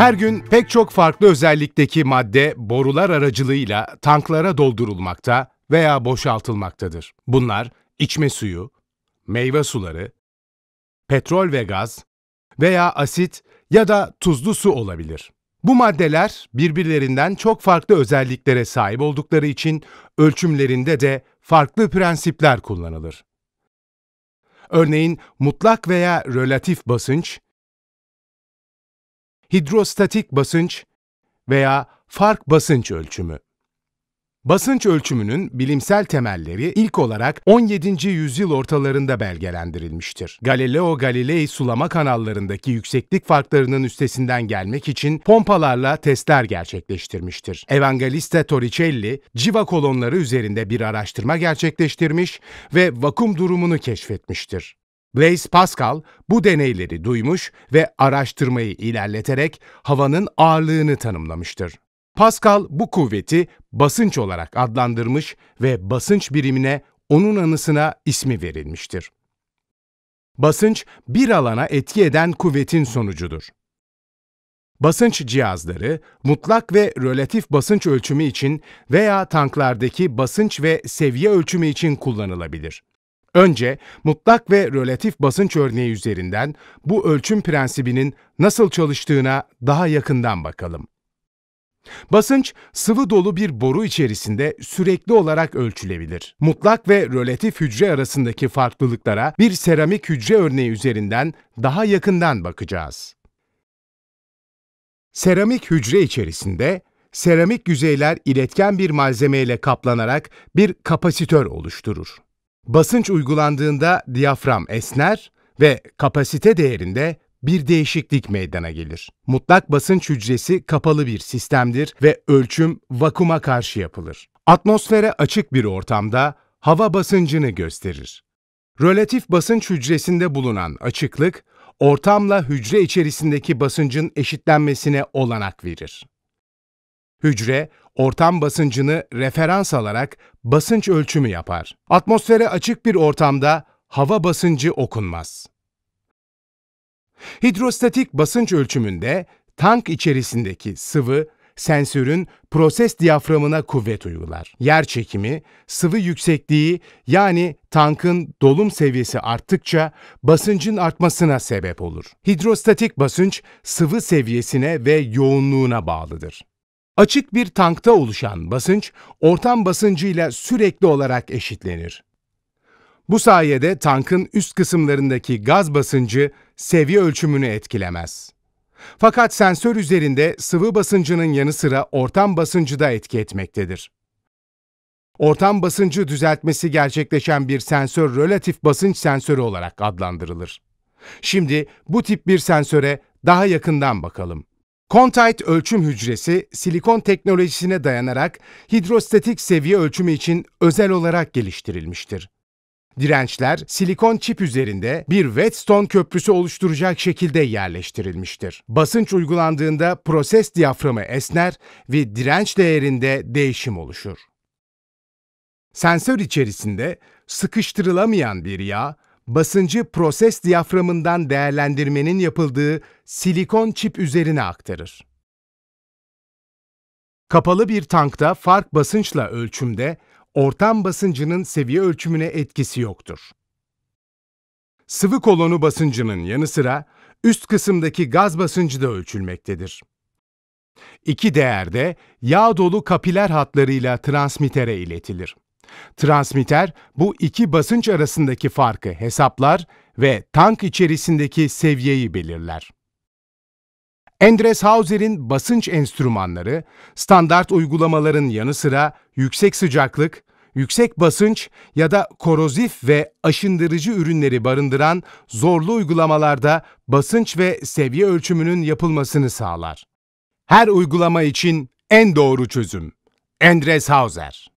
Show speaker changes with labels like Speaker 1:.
Speaker 1: Her gün pek çok farklı özellikteki madde borular aracılığıyla tanklara doldurulmakta veya boşaltılmaktadır. Bunlar içme suyu, meyve suları, petrol ve gaz veya asit ya da tuzlu su olabilir. Bu maddeler birbirlerinden çok farklı özelliklere sahip oldukları için ölçümlerinde de farklı prensipler kullanılır. Örneğin mutlak veya relatif basınç, hidrostatik basınç veya fark basınç ölçümü. Basınç ölçümünün bilimsel temelleri ilk olarak 17. yüzyıl ortalarında belgelendirilmiştir. Galileo Galilei sulama kanallarındaki yükseklik farklarının üstesinden gelmek için pompalarla testler gerçekleştirmiştir. Evangelista Torricelli, civa kolonları üzerinde bir araştırma gerçekleştirmiş ve vakum durumunu keşfetmiştir. Blaise Pascal bu deneyleri duymuş ve araştırmayı ilerleterek havanın ağırlığını tanımlamıştır. Pascal bu kuvveti basınç olarak adlandırmış ve basınç birimine onun anısına ismi verilmiştir. Basınç bir alana etki eden kuvvetin sonucudur. Basınç cihazları mutlak ve relatif basınç ölçümü için veya tanklardaki basınç ve seviye ölçümü için kullanılabilir. Önce mutlak ve relatif basınç örneği üzerinden bu ölçüm prensibinin nasıl çalıştığına daha yakından bakalım. Basınç, sıvı dolu bir boru içerisinde sürekli olarak ölçülebilir. Mutlak ve relatif hücre arasındaki farklılıklara bir seramik hücre örneği üzerinden daha yakından bakacağız. Seramik hücre içerisinde seramik yüzeyler iletken bir malzemeyle kaplanarak bir kapasitör oluşturur. Basınç uygulandığında diyafram esner ve kapasite değerinde bir değişiklik meydana gelir. Mutlak basınç hücresi kapalı bir sistemdir ve ölçüm vakuma karşı yapılır. Atmosfere açık bir ortamda hava basıncını gösterir. Relatif basınç hücresinde bulunan açıklık, ortamla hücre içerisindeki basıncın eşitlenmesine olanak verir. Hücre, ortam basıncını referans alarak basınç ölçümü yapar. Atmosfere açık bir ortamda hava basıncı okunmaz. Hidrostatik basınç ölçümünde tank içerisindeki sıvı, sensörün proses diyaframına kuvvet uygular. Yer çekimi, sıvı yüksekliği yani tankın dolum seviyesi arttıkça basıncın artmasına sebep olur. Hidrostatik basınç sıvı seviyesine ve yoğunluğuna bağlıdır. Açık bir tankta oluşan basınç, ortam basıncıyla sürekli olarak eşitlenir. Bu sayede tankın üst kısımlarındaki gaz basıncı seviye ölçümünü etkilemez. Fakat sensör üzerinde sıvı basıncının yanı sıra ortam basıncı da etki etmektedir. Ortam basıncı düzeltmesi gerçekleşen bir sensör relatif basınç sensörü olarak adlandırılır. Şimdi bu tip bir sensöre daha yakından bakalım. Contite ölçüm hücresi silikon teknolojisine dayanarak hidrostatik seviye ölçümü için özel olarak geliştirilmiştir. Dirençler silikon çip üzerinde bir Whetstone köprüsü oluşturacak şekilde yerleştirilmiştir. Basınç uygulandığında proses diyaframı esner ve direnç değerinde değişim oluşur. Sensör içerisinde sıkıştırılamayan bir yağ, basıncı proses diyaframından değerlendirmenin yapıldığı silikon çip üzerine aktarır. Kapalı bir tankta fark basınçla ölçümde ortam basıncının seviye ölçümüne etkisi yoktur. Sıvı kolonu basıncının yanı sıra üst kısımdaki gaz basıncı da ölçülmektedir. İki değer de yağ dolu kapiler hatlarıyla transmitere iletilir. Transmiter bu iki basınç arasındaki farkı hesaplar ve tank içerisindeki seviyeyi belirler. Endres Hauser'in basınç enstrümanları, standart uygulamaların yanı sıra yüksek sıcaklık, yüksek basınç ya da korozif ve aşındırıcı ürünleri barındıran zorlu uygulamalarda basınç ve seviye ölçümünün yapılmasını sağlar. Her uygulama için en doğru çözüm. Endres Hauser